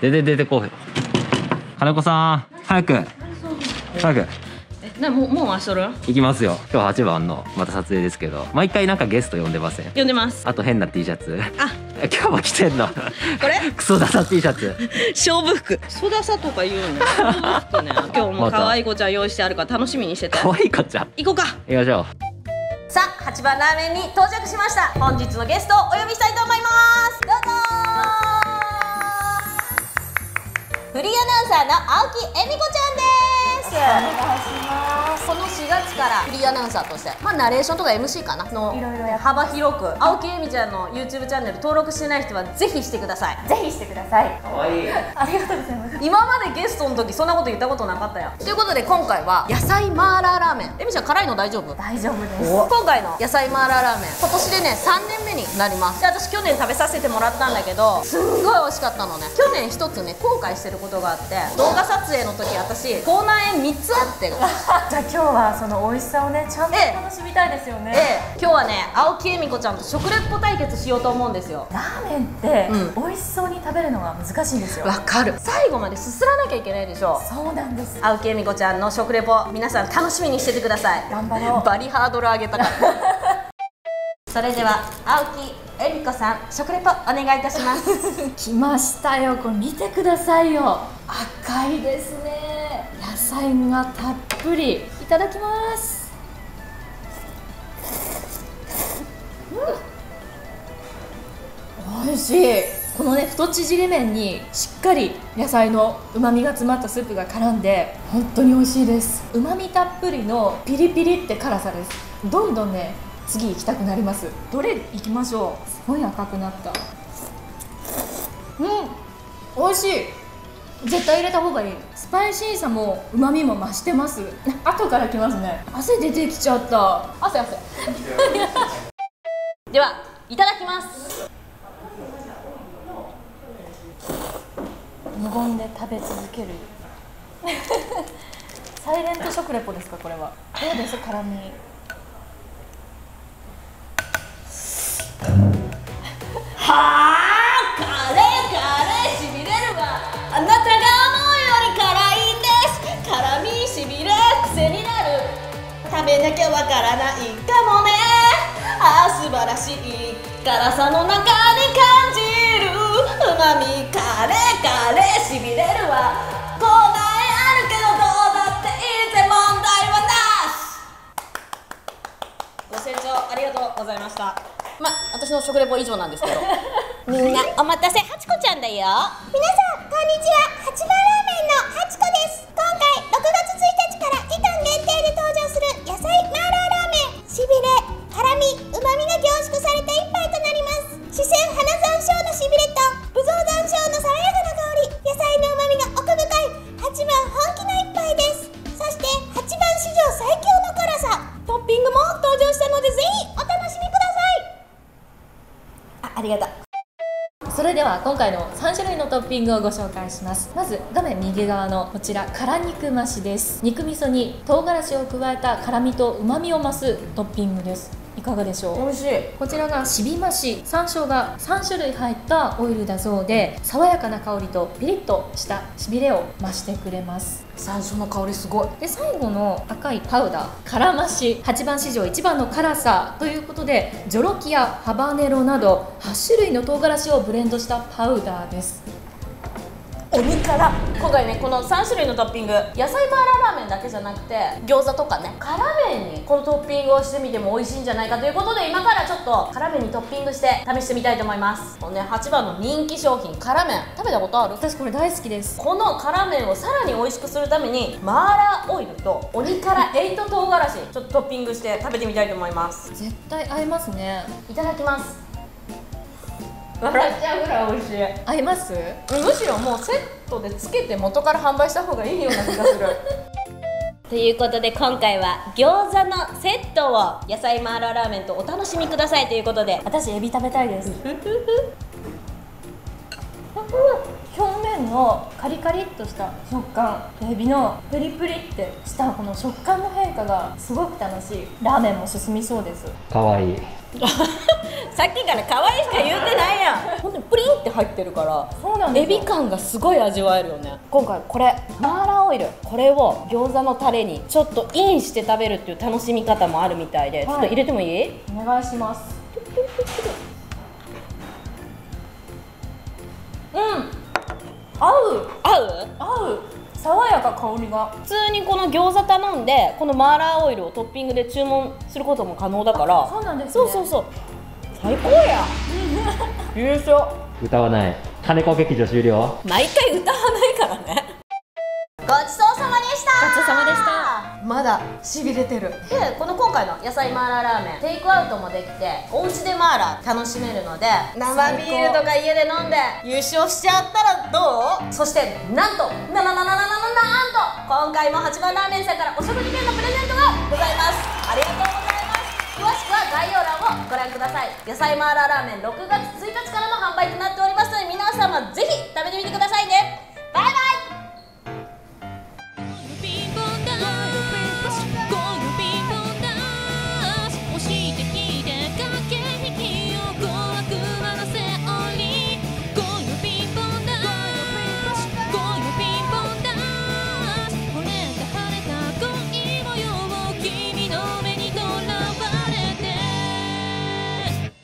出て出てこう。よ金子さん早く。早く。えなもうもう回しとる？行きますよ。今日8番のまた撮影ですけど。毎回なんかゲスト呼んでません？呼んでます。あと変な T シャツ。あ。今日も着てんの？これ？クソダサ T シャツ。勝負服。ソダサとか言うね 勝負服ね今日も可愛い子ちゃん用意してあるから楽しみにしてて。可愛い子ちゃん。行こうか。行きましょう。さあ8番ラーメンに到着しました。本日のゲストをお呼びしたいと思います。どうぞフリーアナウンサーの青木恵美子ちゃんからフリーアナウンサーとして。まあナレーションとか MC かな。のいろいろやっ幅広く。青木恵美ちゃんの YouTube チャンネル登録してない人はぜひしてください。ぜひしてください。可愛い ありがとうございます。今までゲストの時そんなこと言ったことなかったよということで今回は野菜マーラーラーメン。恵美ちゃん辛いの大丈夫？大丈夫です。今回の野菜マーラーラーメン。今年でね3年目になります。で私去年食べさせてもらったんだけどすんごい美味しかったのね。去年一つね後悔してることがあって動画撮影の時私口内炎3つあって。じゃあ今日はその美味しさをねちゃんとええ。楽しみたいですよね、で今日はね青木恵美子ちゃんと食レポ対決しようと思うんですよ。ラーメンって、う美味しそうに食べるのが難しいんですよ。わかる。最後まですすらなきゃいけないでしょ。そうなんです。青木恵美子ちゃんの食レポ皆さん楽しみにしててください。頑張ろう。バリハードル上げたから。それでは青木恵美子さん食レポお願いいたします。来ましたよ。これ見てくださいよ。赤いですね。野菜がたっぷり。いただきます。うん。美味しい。このね太縮れ麺にしっかり野菜のうまみが詰まったスープが絡んで本当に美味しいです。うまみたっぷりのピリピリって辛さです。どんどんね次行きたくなります。どれ行きましょう。すごい赤くなった。うん。美味しい。絶対入れた方がいい。スパイシーさもうまみも増してます。後からきますね。汗出てきちゃった。汗汗。ではいただきます。無言で食べ続ける。サイレント食レポですかこれは。どうです？辛みなきゃわからないかもね。ああ素晴らしい辛さの中に感じる。うまみカレーカレーしびれるわ。口内あるけどどうだっていいぜ問題はなし。ご清聴ありがとうございました。まあ私の食レポ以上なんですけど。みんなお待たせ。ハチコちゃんだよ。皆さんこんにちはありがとう。それでは今回の3種類のトッピングをご紹介します。まず画面右側のこちら辛肉増しです。肉味噌に唐辛子を加えた辛みと旨味を増すトッピングです。いかがでしょう？美味しい。こちらがしび増し山椒が3種類入ったオイルだそうで爽やかな香りとピリッとしたしびれを増してくれます。山椒の香りすごい。で最後の赤いパウダー辛増し。8番史上一番の辛さということでジョロキアハバネロなど8種類の唐辛子をブレンドしたパウダーです鬼辛今回ねこの3種類のトッピング野菜マーラーラーメンだけじゃなくて餃子とかね辛麺にこのトッピングをしてみても美味しいんじゃないかということで今からちょっと辛麺にトッピングして試してみたいと思います。このね8番の人気商品辛麺。食べたことある？私これ大好きです。この辛麺をさらに美味しくするためにマーラーオイルと鬼辛エイト唐辛子ちょっとトッピングして食べてみたいと思います。絶対合いますね。いただきます笑っちゃうぐらい美味しい。合います？むしろもうセットでつけて元から販売した方がいいような気がする。ということで今回は餃子のセットを野菜マーラーラーメンとお楽しみくださいということで私エビ食べたいです。表面のカリカリっとした食感エビのプリプリってしたこの食感の変化がすごく楽しい。ラーメンも進みそうです。可愛い さっきから可愛いしか言ってないやんほんとにプリンって入ってるからそうなんエビ感がすごい味わえるよね。今回これマーラーオイル。これを餃子のタレにちょっとインして食べるっていう楽しみ方もあるみたいで、い。ちょっと入れてもいい？お願いします。うん。合う。合う？合う。爽やか香りが。普通にこの餃子頼んでこのマーラーオイルをトッピングで注文することも可能だから。そうなんですね。そうそうそう。最高や 優勝。歌わない。金子劇場終了。毎回歌わないからね。ごちそうさまでした。ごちそうさまでした。まだしびれてる。でこの今回の野菜マーラーラーメンテイクアウトもできてお家でマーラー楽しめるので生ビールとか家で飲んで優勝しちゃったらどう？そしてなんとなななななななんと今回も八番ラーメンさんからお食事覧ください。野菜マーラーラーメン6月1日からの販売となっておりますので皆様ぜひ食べてみてくださいね。